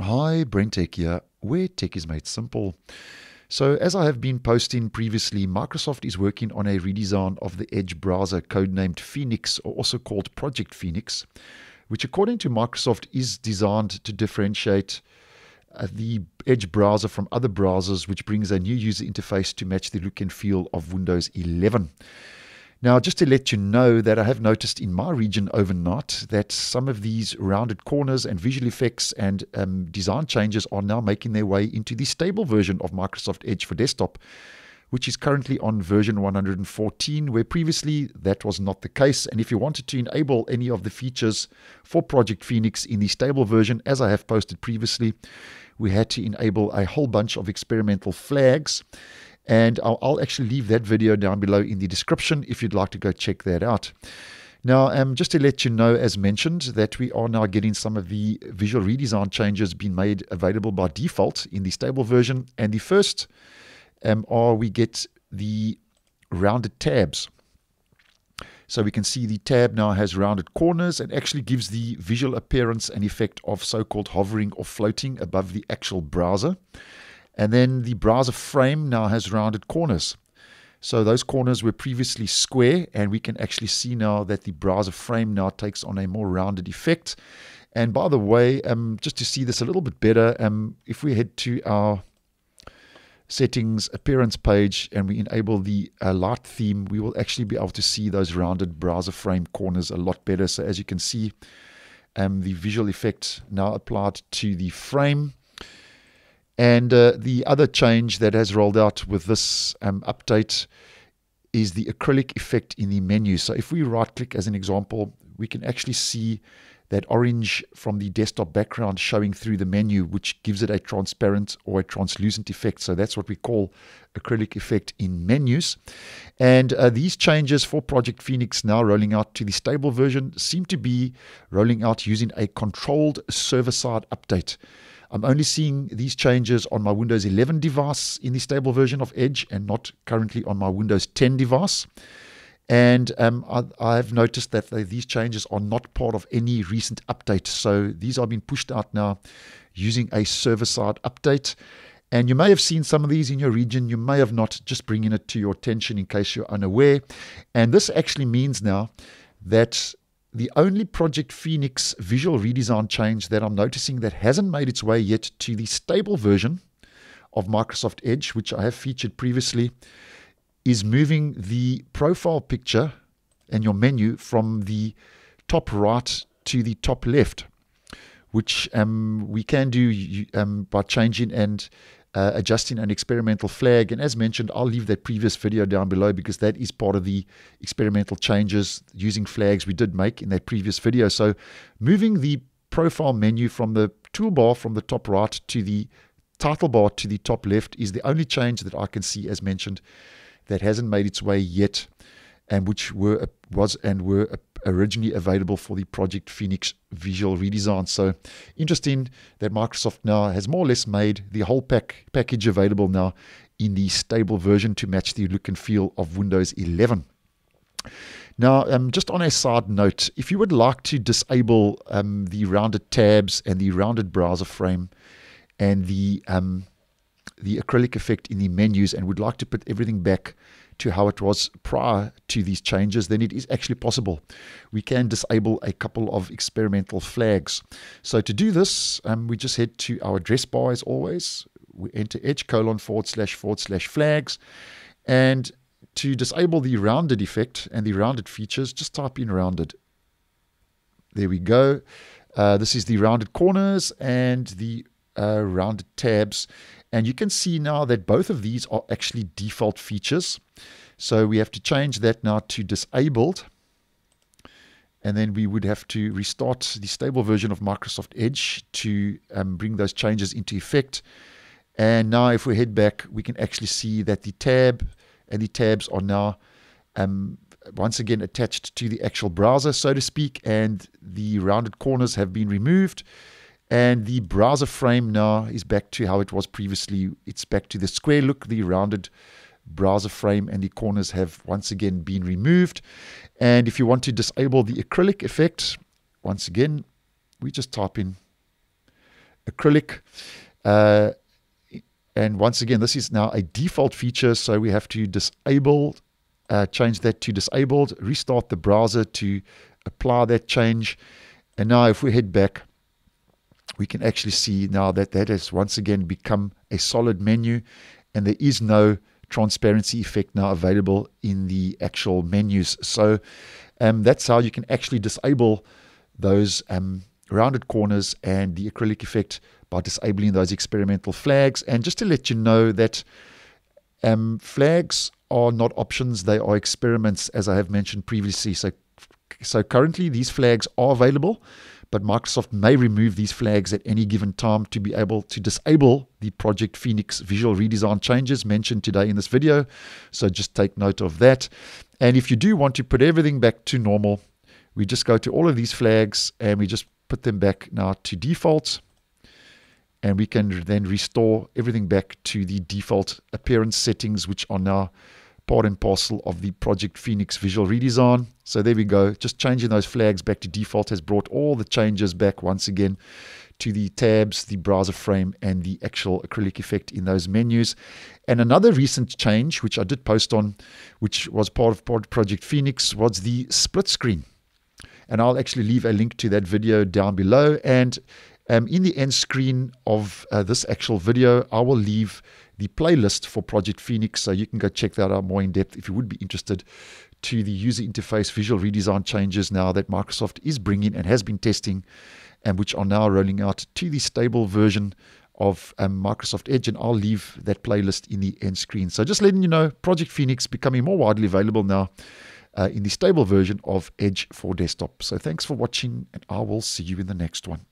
Hi, BrenTech here, where tech is made simple. So, as I have been posting previously, Microsoft is working on a redesign of the Edge browser codenamed Phoenix, or also called Project Phoenix, which, according to Microsoft, is designed to differentiate uh, the Edge browser from other browsers, which brings a new user interface to match the look and feel of Windows 11. Now, just to let you know that I have noticed in my region overnight that some of these rounded corners and visual effects and um, design changes are now making their way into the stable version of Microsoft Edge for desktop, which is currently on version 114, where previously that was not the case. And if you wanted to enable any of the features for Project Phoenix in the stable version, as I have posted previously, we had to enable a whole bunch of experimental flags. And I'll, I'll, actually leave that video down below in the description if you'd like to go check that out. Now, um, just to let you know, as mentioned, that we are now getting some of the visual redesign changes being made available by default in the stable version. And the first um, are we get the rounded tabs. So we can see the tab now has rounded corners and actually gives the visual appearance and effect of so-called hovering or floating above the actual browser. And then the browser frame now has rounded corners. So those corners were previously square, and we can actually see now that the browser frame now takes on a more rounded effect. And by the way, um, just to see this a little bit better, um, if we head to our settings appearance page and we enable the uh, light theme, we will actually be able to see those rounded browser frame corners a lot better. So as you can see, um, the visual effect now applied to the frame and uh, the other change that has rolled out with this um, update is the acrylic effect in the menu. So if we right click as an example, we can actually see that orange from the desktop background showing through the menu, which gives it a transparent or a translucent effect. So that's what we call acrylic effect in menus. And uh, these changes for Project Phoenix now rolling out to the stable version seem to be rolling out using a controlled server side update. I'm only seeing these changes on my Windows 11 device in the stable version of Edge and not currently on my Windows 10 device. And um, I, have noticed that these changes are not part of any recent update. So these are being pushed out now using a server side update. And you may have seen some of these in your region. You may have not, just bringing it to your attention in case you're unaware. And this actually means now that the only Project Phoenix visual redesign change that I'm noticing that hasn't made its way yet to the stable version of Microsoft Edge, which I have featured previously, is moving the profile picture and your menu from the top right to the top left, which um, we can do um, by changing and uh, adjusting an experimental flag. And as mentioned, I'll leave that previous video down below because that is part of the experimental changes using flags we did make in that previous video. So moving the profile menu from the toolbar from the top right to the title bar to the top left is the only change that I can see as mentioned that hasn't made its way yet and which were was and were originally available for the Project Phoenix visual redesign. So interesting that Microsoft now has more or less made the whole pack package available now in the stable version to match the look and feel of Windows 11. Now, um, just on a side note, if you would like to disable um, the rounded tabs and the rounded browser frame and the um, the acrylic effect in the menus and would like to put everything back to how it was prior to these changes, then it is actually possible. We can disable a couple of experimental flags. So to do this, um, we just head to our address bar as always. We enter edge colon forward slash forward slash flags. And to disable the rounded effect and the rounded features, just type in rounded. There we go. Uh, this is the rounded corners and the uh, rounded tabs. And you can see now that both of these are actually default features. So we have to change that now to disabled. And then we would have to restart the stable version of Microsoft Edge to um, bring those changes into effect. And now if we head back, we can actually see that the tab and the tabs are now um, once again attached to the actual browser, so to speak, and the rounded corners have been removed. And the browser frame now is back to how it was previously. It's back to the square look, the rounded browser frame, and the corners have once again been removed. And if you want to disable the acrylic effect, once again, we just type in acrylic. Uh, and once again, this is now a default feature, so we have to disable, uh, change that to disabled, restart the browser to apply that change. And now if we head back, we can actually see now that that has once again become a solid menu and there is no transparency effect now available in the actual menus. So um, that's how you can actually disable those um, rounded corners and the acrylic effect by disabling those experimental flags. And just to let you know that um, flags are not options, they are experiments, as I have mentioned previously. So, so currently, these flags are available but Microsoft may remove these flags at any given time to be able to disable the Project Phoenix visual redesign changes mentioned today in this video. So just take note of that. And if you do want to put everything back to normal, we just go to all of these flags and we just put them back now to default. And we can then restore everything back to the default appearance settings, which are now part and parcel of the Project Phoenix visual redesign. So there we go. Just changing those flags back to default has brought all the changes back once again to the tabs, the browser frame, and the actual acrylic effect in those menus. And another recent change, which I did post on, which was part of Project Phoenix, was the split screen. And I'll actually leave a link to that video down below. And um, in the end screen of uh, this actual video, I will leave the playlist for Project Phoenix, so you can go check that out more in depth if you would be interested to the user interface visual redesign changes now that Microsoft is bringing and has been testing, and which are now rolling out to the stable version of um, Microsoft Edge, and I'll leave that playlist in the end screen. So just letting you know, Project Phoenix becoming more widely available now uh, in the stable version of Edge for desktop. So thanks for watching, and I will see you in the next one.